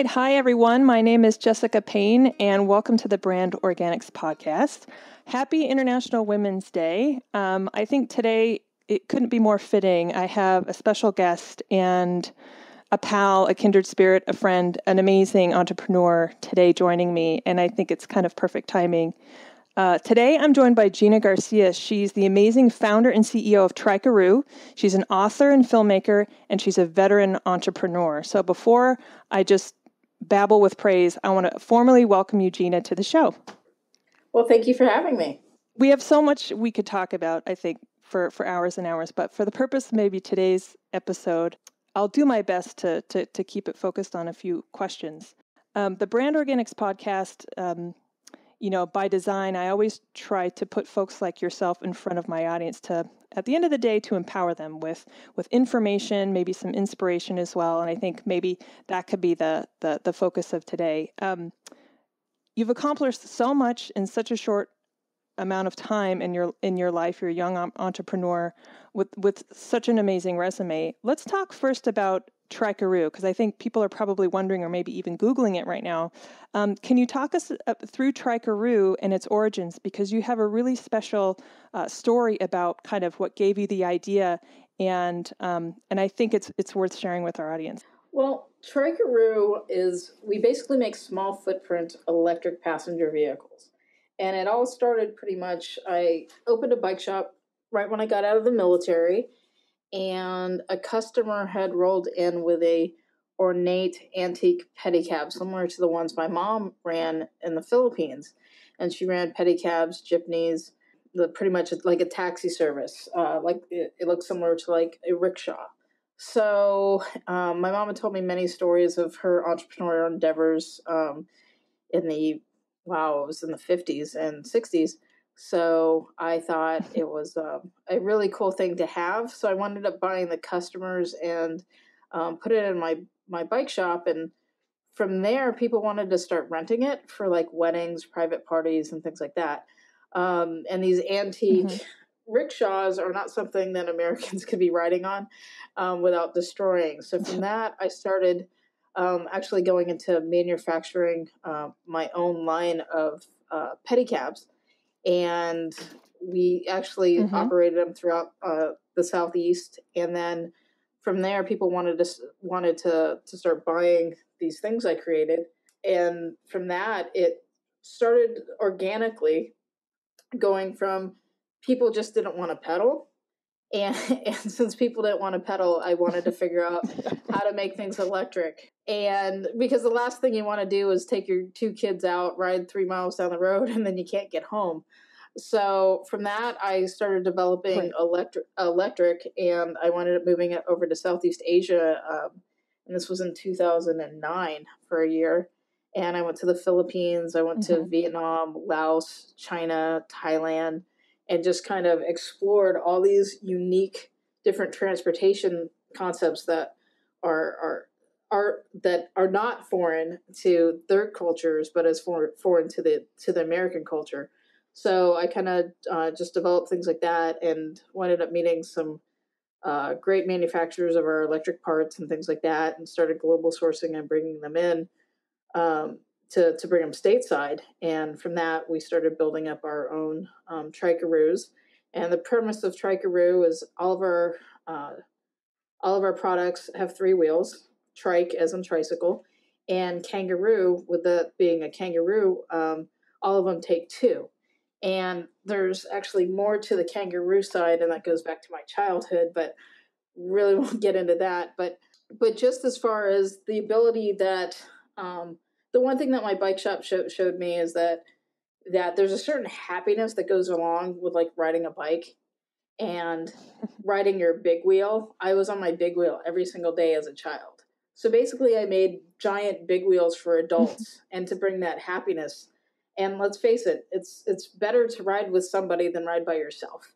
right. Hi, everyone. My name is Jessica Payne, and welcome to the Brand Organics podcast. Happy International Women's Day. Um, I think today it couldn't be more fitting. I have a special guest and a pal, a kindred spirit, a friend, an amazing entrepreneur today joining me, and I think it's kind of perfect timing. Uh, today, I'm joined by Gina Garcia. She's the amazing founder and CEO of Trikaroo. She's an author and filmmaker, and she's a veteran entrepreneur. So, before I just babble with praise, I want to formally welcome you, Gina, to the show. Well, thank you for having me. We have so much we could talk about, I think, for, for hours and hours, but for the purpose of maybe today's episode, I'll do my best to, to, to keep it focused on a few questions. Um, the Brand Organics podcast um, you know, by design, I always try to put folks like yourself in front of my audience to, at the end of the day, to empower them with with information, maybe some inspiration as well. And I think maybe that could be the the, the focus of today. Um, you've accomplished so much in such a short amount of time in your in your life. You're a young entrepreneur with with such an amazing resume. Let's talk first about Trikaroo because I think people are probably wondering or maybe even Googling it right now. Um, can you talk us uh, through Trikaroo and its origins? Because you have a really special uh, story about kind of what gave you the idea, and um, and I think it's it's worth sharing with our audience. Well, Trikaroo is we basically make small footprint electric passenger vehicles, and it all started pretty much. I opened a bike shop right when I got out of the military and a customer had rolled in with a ornate antique pedicab similar to the ones my mom ran in the Philippines. And she ran pedicabs, jeepneys, the pretty much like a taxi service. Uh, like it, it looks similar to like a rickshaw. So um, my mom had told me many stories of her entrepreneurial endeavors um, in the wow, it was in the fifties and sixties so I thought it was um, a really cool thing to have. So I wound up buying the customers and um, put it in my my bike shop. And from there, people wanted to start renting it for like weddings, private parties, and things like that. Um, and these antique mm-hmm. rickshaws are not something that Americans could be riding on um, without destroying. So from that, I started um, actually going into manufacturing uh, my own line of uh, pedicabs and we actually mm-hmm. operated them throughout uh, the southeast and then from there people wanted to wanted to to start buying these things i created and from that it started organically going from people just didn't want to pedal and, and since people didn't want to pedal i wanted to figure out how to make things electric and because the last thing you want to do is take your two kids out ride three miles down the road and then you can't get home so from that i started developing right. electric electric and i wanted up moving it over to southeast asia um, and this was in 2009 for a year and i went to the philippines i went mm-hmm. to vietnam laos china thailand and just kind of explored all these unique different transportation concepts that are are are that are not foreign to their cultures, but as for, foreign to the to the American culture. So I kind of uh, just developed things like that, and ended up meeting some uh, great manufacturers of our electric parts and things like that, and started global sourcing and bringing them in. Um, to, to bring them stateside. And from that, we started building up our own um. And the premise of Trikaroo is all of our uh, all of our products have three wheels, trike as in tricycle, and kangaroo with the being a kangaroo, um, all of them take two. And there's actually more to the kangaroo side, and that goes back to my childhood, but really won't get into that. But but just as far as the ability that um, the one thing that my bike shop show, showed me is that that there's a certain happiness that goes along with like riding a bike and riding your big wheel. I was on my big wheel every single day as a child. So basically I made giant big wheels for adults and to bring that happiness. And let's face it, it's it's better to ride with somebody than ride by yourself.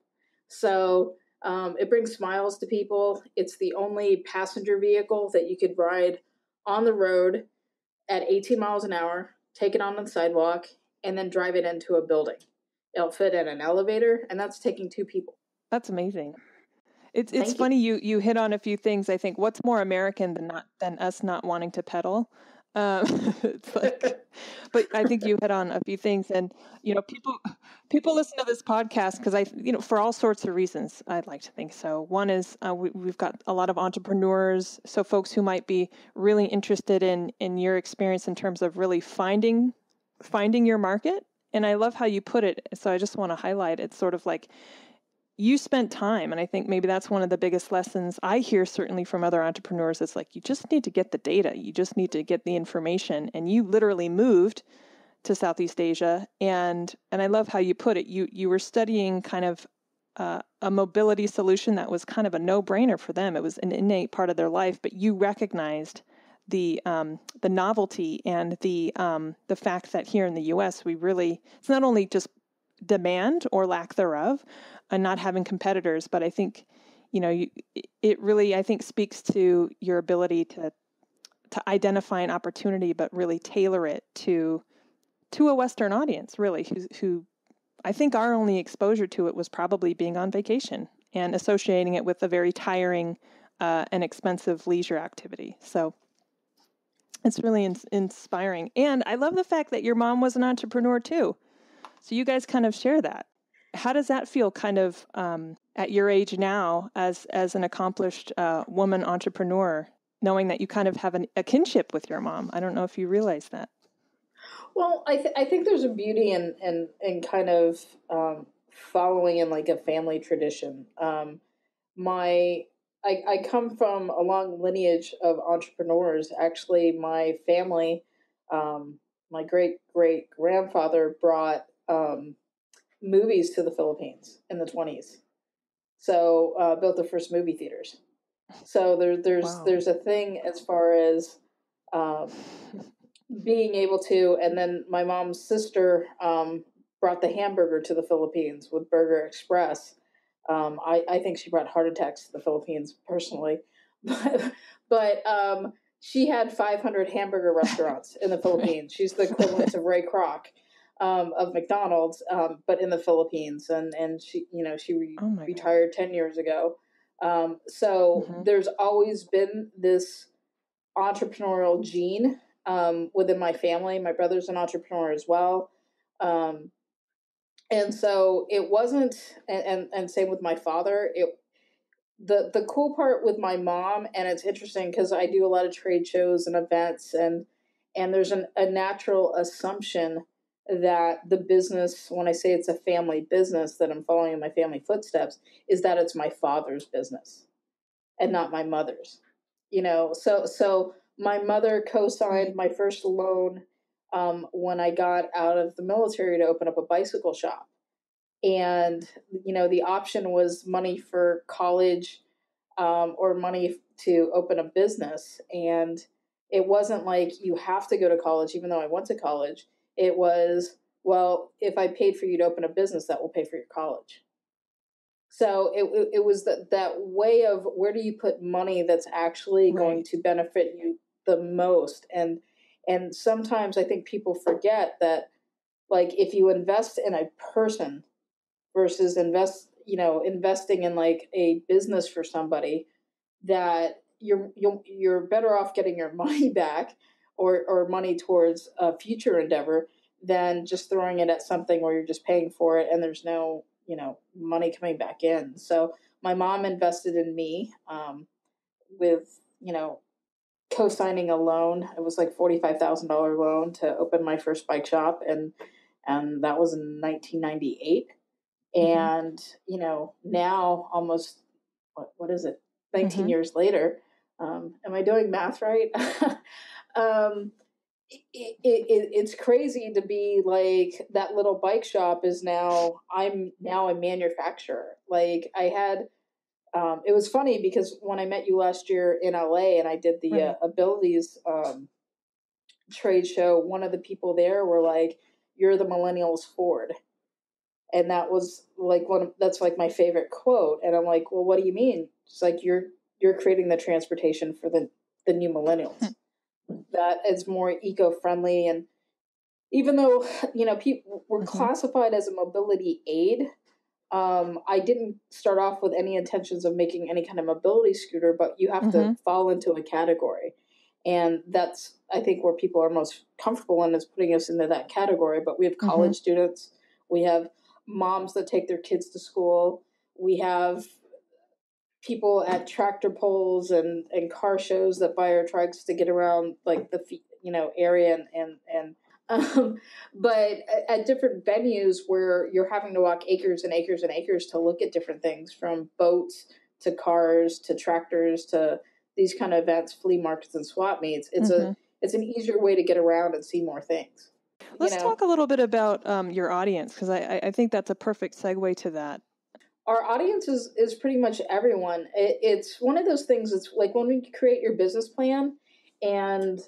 So um, it brings smiles to people. It's the only passenger vehicle that you could ride on the road at 18 miles an hour, take it on the sidewalk, and then drive it into a building. It'll fit in an elevator, and that's taking two people. That's amazing. It's it's Thank funny you. you you hit on a few things. I think what's more American than not than us not wanting to pedal. Um, it's like, but I think you hit on a few things, and you know, people people listen to this podcast because I, you know, for all sorts of reasons. I'd like to think so. One is uh, we, we've got a lot of entrepreneurs, so folks who might be really interested in in your experience in terms of really finding finding your market. And I love how you put it. So I just want to highlight it's sort of like you spent time and i think maybe that's one of the biggest lessons i hear certainly from other entrepreneurs it's like you just need to get the data you just need to get the information and you literally moved to southeast asia and and i love how you put it you you were studying kind of uh, a mobility solution that was kind of a no-brainer for them it was an innate part of their life but you recognized the um, the novelty and the um, the fact that here in the U.S. we really it's not only just demand or lack thereof, and not having competitors. But I think, you know, you, it really I think speaks to your ability to to identify an opportunity, but really tailor it to to a Western audience, really, who who I think our only exposure to it was probably being on vacation and associating it with a very tiring uh, and expensive leisure activity. So it's really in- inspiring. And I love the fact that your mom was an entrepreneur too. So you guys kind of share that. How does that feel, kind of um, at your age now, as as an accomplished uh, woman entrepreneur, knowing that you kind of have an, a kinship with your mom? I don't know if you realize that. Well, I th- I think there's a beauty in in in kind of um, following in like a family tradition. Um, my I, I come from a long lineage of entrepreneurs. Actually, my family, um, my great great grandfather brought um, movies to the Philippines in the 20s. So uh, built the first movie theaters. So there, there's wow. there's a thing as far as um, being able to, and then my mom's sister um, brought the hamburger to the Philippines with Burger Express. Um, I, I think she brought heart attacks to the Philippines personally, but but um, she had 500 hamburger restaurants in the Philippines. She's the equivalent of Ray Kroc um, of McDonald's, um, but in the Philippines, and and she, you know, she re- oh retired God. ten years ago. Um, so mm-hmm. there's always been this entrepreneurial gene um, within my family. My brother's an entrepreneur as well, um, and so it wasn't. And, and and same with my father. It the the cool part with my mom, and it's interesting because I do a lot of trade shows and events, and and there's an, a natural assumption that the business, when I say it's a family business, that I'm following in my family footsteps, is that it's my father's business and not my mother's. You know, so so my mother co-signed my first loan um, when I got out of the military to open up a bicycle shop, and you know the option was money for college um, or money to open a business, and it wasn't like you have to go to college, even though I went to college it was, well, if I paid for you to open a business, that will pay for your college. So it, it was that, that way of where do you put money that's actually right. going to benefit you the most. And, and sometimes I think people forget that, like, if you invest in a person versus invest, you know, investing in like a business for somebody, that you're you're, you're better off getting your money back or, or money towards a future endeavor than just throwing it at something where you're just paying for it and there's no you know money coming back in so my mom invested in me um, with you know co-signing a loan. It was like $45000 loan to open my first bike shop and and that was in 1998 mm-hmm. and you know now almost what, what is it? 19 mm-hmm. years later um, am i doing math right? Um, it, it, it, it's crazy to be like that little bike shop is now i'm now a manufacturer. Like i had um, it was funny because when i met you last year in la and i did the right. uh, abilities um, trade show one of the people there were like you're the millennials ford and that was like one of, that's like my favorite quote and i'm like well what do you mean it's like you're you're creating the transportation for the the new millennials hmm that is more eco-friendly and even though you know people were mm-hmm. classified as a mobility aid um, i didn't start off with any intentions of making any kind of mobility scooter but you have mm-hmm. to fall into a category and that's I think where people are most comfortable in is putting us into that category. But we have mm-hmm. college mm-hmm. students, we have moms that take their kids to school, we have people at tractor pulls and, and car shows that buy our trucks to get around like the you know area and and, and um, but at different venues where you're having to walk acres and acres and acres to look at different things from boats to cars to tractors to these kind of events, flea markets and swap meets, it's mm-hmm. a it's an easier way to get around and see more things. Let's you know? talk a little bit about um, your audience because I, I think that's a perfect segue to that. Our audience is, is pretty much everyone. It, it's one of those things. It's like when we create your business plan and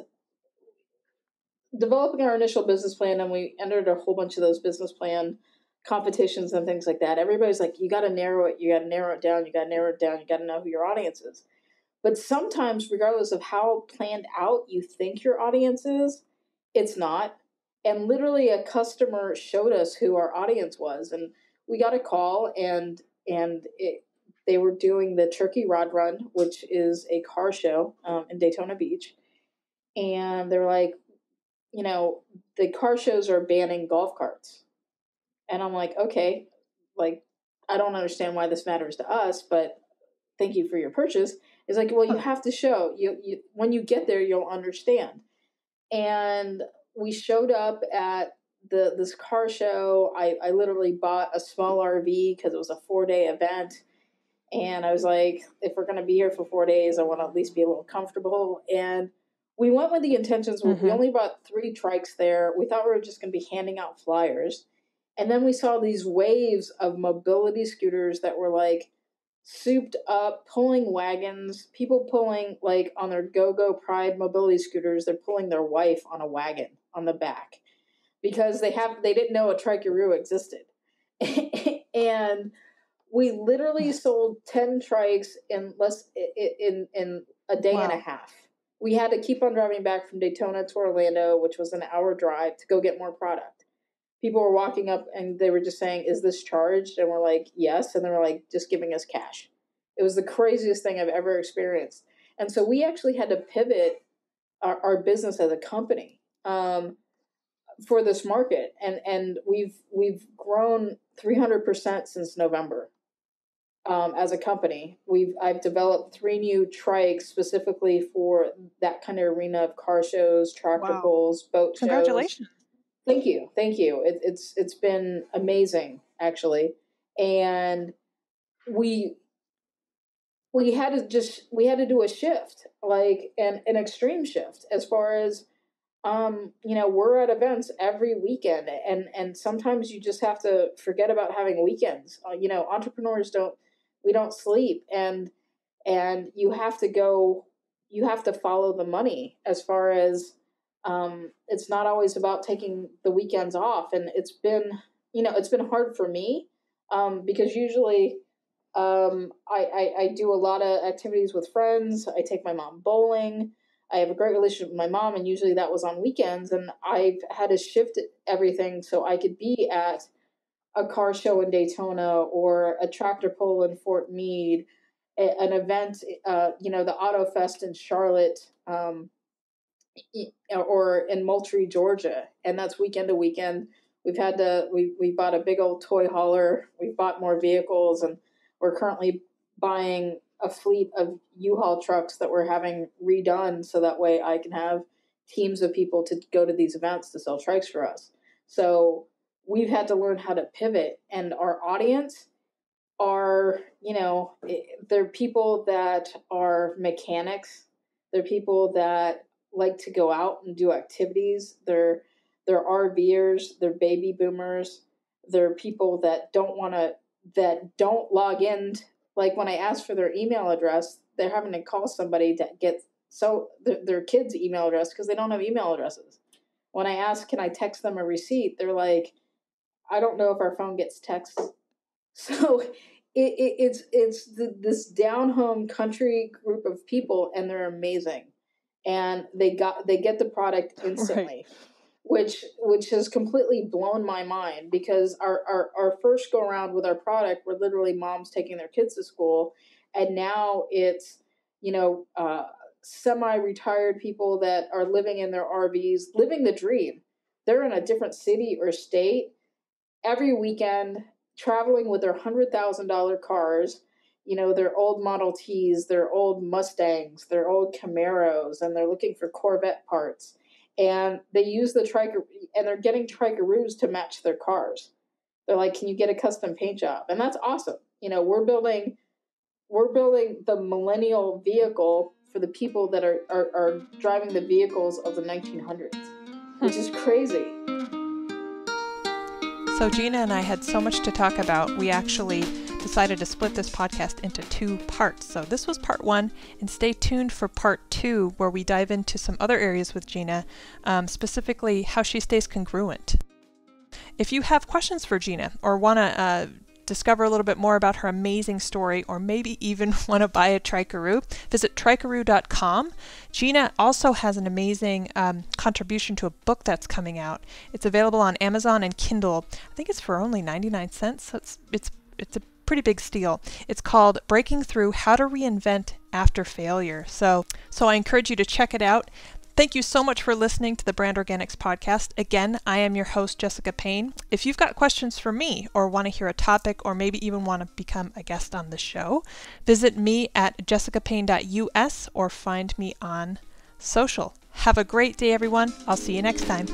developing our initial business plan, and we entered a whole bunch of those business plan competitions and things like that. Everybody's like, you got to narrow it. You got to narrow it down. You got to narrow it down. You got to know who your audience is. But sometimes, regardless of how planned out you think your audience is, it's not. And literally, a customer showed us who our audience was, and we got a call, and and it, they were doing the Turkey Rod Run, which is a car show um, in Daytona Beach, and they were like, you know, the car shows are banning golf carts, and I'm like, okay, like I don't understand why this matters to us, but thank you for your purchase. It's like, well, you have to show you, you when you get there, you'll understand. And we showed up at the this car show. I, I literally bought a small RV because it was a four day event. And I was like, if we're going to be here for four days, I want to at least be a little comfortable. And we went with the intentions. Mm-hmm. We only bought three trikes there. We thought we were just going to be handing out flyers. And then we saw these waves of mobility scooters that were like souped up, pulling wagons, people pulling like on their go go pride mobility scooters, they're pulling their wife on a wagon on the back because they have they didn't know a trikaroo existed. and we literally sold 10 trikes in less in in a day wow. and a half. We had to keep on driving back from Daytona to Orlando, which was an hour drive to go get more product people were walking up and they were just saying, "Is this charged?" And we're like, "Yes," and they were like, "Just giving us cash." It was the craziest thing I've ever experienced, and so we actually had to pivot our, our business as a company um, for this market, and and we've we've grown three hundred percent since November. Um, as a company, we've I've developed three new trikes specifically for that kind of arena of car shows, tractor wow. pulls, boat Congratulations. shows. Thank you, thank you. It, it's it's been amazing actually, and we we had to just we had to do a shift, like an an extreme shift as far as um, you know, we're at events every weekend, and and sometimes you just have to forget about having weekends. Uh, you know, entrepreneurs don't we don't sleep, and and you have to go, you have to follow the money as far as um, it's not always about taking the weekends off and it's been you know it's been hard for me um, because usually um, I, I, I do a lot of activities with friends i take my mom bowling i have a great relationship with my mom and usually that was on weekends and i've had to shift everything so i could be at a car show in daytona or a tractor pull in fort meade an event uh, you know the auto fest in charlotte um, or in Moultrie, Georgia, and that's weekend to weekend. We've had to we we bought a big old toy hauler. We've bought more vehicles, and we're currently buying a fleet of U-Haul trucks that we're having redone, so that way I can have teams of people to go to these events to sell trikes for us. So we've had to learn how to pivot, and our audience are you know they're people that are mechanics. They're people that like to go out and do activities. They're they're RVers, they're baby boomers, they're people that don't want to that don't log in. Like when I ask for their email address, they're having to call somebody to get so their, their kids' email address because they don't have email addresses. When I ask, can I text them a receipt? They're like, I don't know if our phone gets text. So it, it, it's it's the, this down home country group of people, and they're amazing and they got they get the product instantly. Right. Which which has completely blown my mind because our, our, our first go around with our product were literally moms taking their kids to school and now it's you know uh, semi-retired people that are living in their RVs, living the dream. They're in a different city or state every weekend, traveling with their hundred thousand dollar cars. You know, their old Model Ts, their old Mustangs, their old Camaros, and they're looking for Corvette parts. And they use the Triker, and they're getting Trikaroos to match their cars. They're like, "Can you get a custom paint job?" And that's awesome. You know, we're building, we're building the millennial vehicle for the people that are, are, are driving the vehicles of the 1900s, which is crazy. So, Gina and I had so much to talk about, we actually decided to split this podcast into two parts. So, this was part one, and stay tuned for part two, where we dive into some other areas with Gina, um, specifically how she stays congruent. If you have questions for Gina or want to uh, discover a little bit more about her amazing story, or maybe even want to buy a Trikaroo, visit trikaroo.com. Gina also has an amazing um, contribution to a book that's coming out. It's available on Amazon and Kindle. I think it's for only 99 cents. So it's it's it's a pretty big steal. It's called Breaking Through How to Reinvent After Failure. So so I encourage you to check it out. Thank you so much for listening to the Brand Organics podcast. Again, I am your host, Jessica Payne. If you've got questions for me or want to hear a topic or maybe even want to become a guest on the show, visit me at jessicapayne.us or find me on social. Have a great day, everyone. I'll see you next time.